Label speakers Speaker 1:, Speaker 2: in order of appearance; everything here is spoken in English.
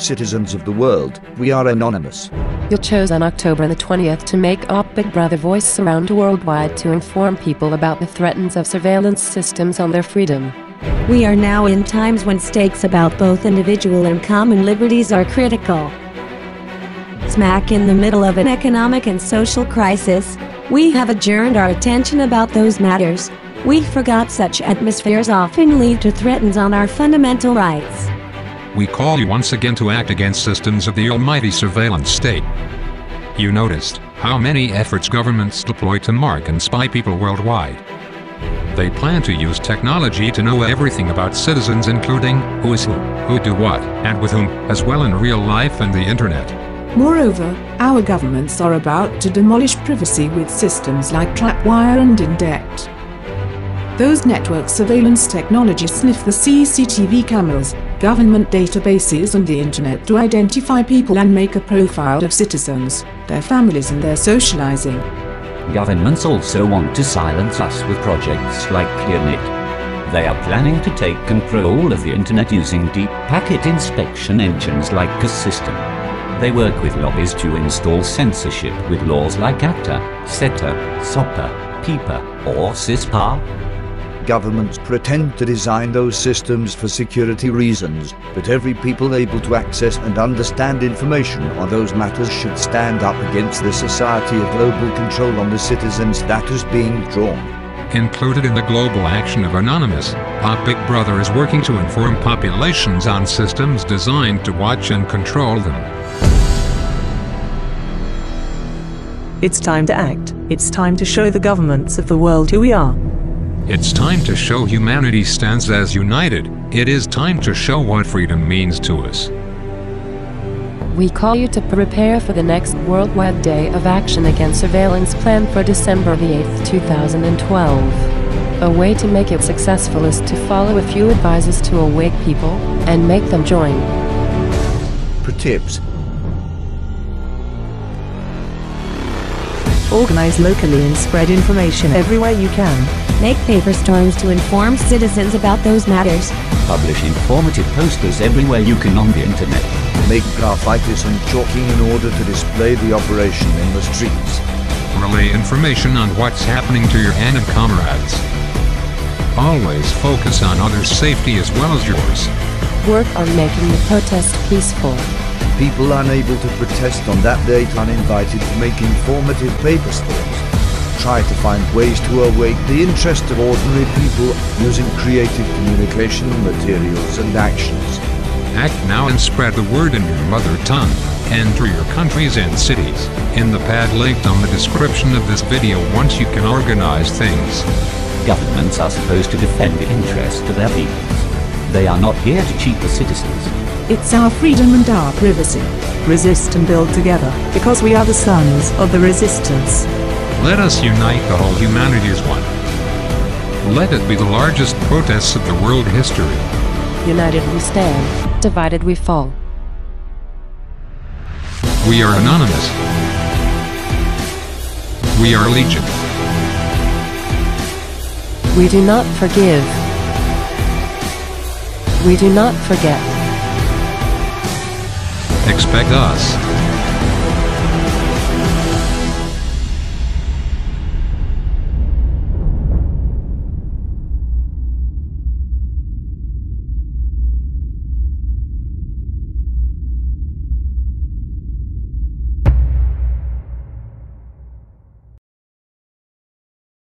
Speaker 1: Citizens of the world, we are anonymous.
Speaker 2: You chose on October the 20th to make our Big Brother voice around worldwide to inform people about the threats of surveillance systems on their freedom.
Speaker 3: We are now in times when stakes about both individual and common liberties are critical. Smack in the middle of an economic and social crisis, we have adjourned our attention about those matters. We forgot such atmospheres often lead to threats on our fundamental rights.
Speaker 4: We call you once again to act against systems of the almighty surveillance state. You noticed how many efforts governments deploy to mark and spy people worldwide. They plan to use technology to know everything about citizens including who is who, who do what, and with whom, as well in real life and the internet.
Speaker 5: Moreover, our governments are about to demolish privacy with systems like Trapwire and Indect. Those network surveillance technologies sniff the CCTV cameras, government databases and the internet to identify people and make a profile of citizens, their families and their socializing.
Speaker 6: Governments also want to silence us with projects like cleanIT. They are planning to take control of the internet using deep packet inspection engines like System. They work with lobbies to install censorship with laws like ACTA, CETA, SOPA, PIPA, or CISPA,
Speaker 1: governments pretend to design those systems for security reasons, but every people able to access and understand information on those matters should stand up against the society of global control on the citizens that is being drawn.
Speaker 4: Included in the global action of Anonymous, our Big Brother is working to inform populations on systems designed to watch and control them.
Speaker 7: It's time to act. It's time to show the governments of the world who we are.
Speaker 4: It's time to show humanity stands as united. It is time to show what freedom means to us.
Speaker 2: We call you to prepare for the next worldwide day of action against surveillance planned for December the 8th, 2012. A way to make it successful is to follow a few advices to awake people and make them join.
Speaker 1: For tips,
Speaker 7: Organize locally and spread information everywhere you can.
Speaker 3: Make paper storms to inform citizens about those matters.
Speaker 6: Publish informative posters everywhere you can on the internet.
Speaker 1: Make graphitis and chalking in order to display the operation in the streets.
Speaker 4: Relay information on what's happening to your and comrades. Always focus on others' safety as well as yours.
Speaker 2: Work on making the protest peaceful.
Speaker 1: People unable to protest on that date uninvited to make informative paper storms try to find ways to awake the interest of ordinary people using creative communication materials and actions.
Speaker 4: Act now and spread the word in your mother tongue. Enter your countries and cities in the pad linked on the description of this video once you can organize things.
Speaker 6: Governments are supposed to defend the interests of their peoples. They are not here to cheat the citizens.
Speaker 5: It's our freedom and our privacy.
Speaker 7: Resist and build together, because we are the sons of the resistance.
Speaker 4: Let us unite the whole humanity as one. Let it be the largest protests of the world history.
Speaker 2: United we stand, divided we fall.
Speaker 4: We are anonymous. We are legion.
Speaker 2: We do not forgive. We do not forget.
Speaker 4: Expect us.